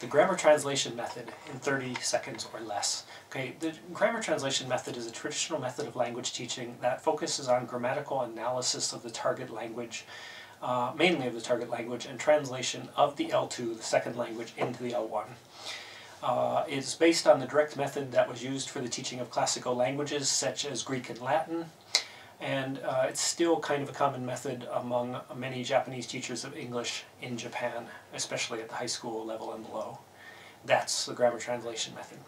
the grammar translation method in 30 seconds or less. Okay, the grammar translation method is a traditional method of language teaching that focuses on grammatical analysis of the target language, uh, mainly of the target language, and translation of the L2, the second language, into the L1. Uh, it's based on the direct method that was used for the teaching of classical languages such as Greek and Latin, and uh, it's still kind of a common method among many Japanese teachers of English in Japan, especially at the high school level and below. That's the grammar translation method.